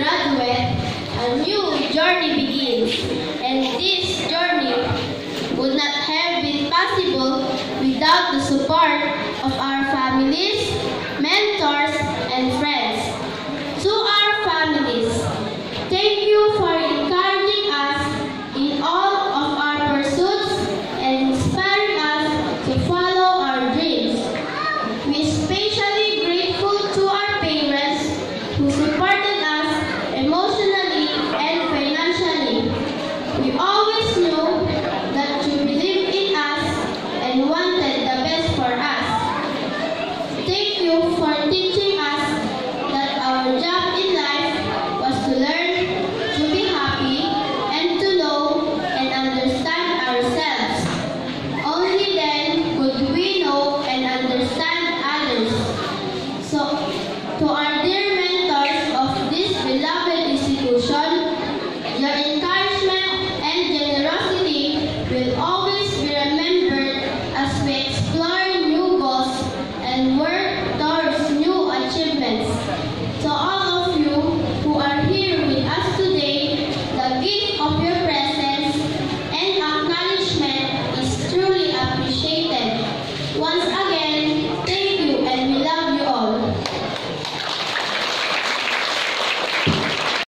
graduate, a new journey begins. And this journey would not have been possible without the support of our families,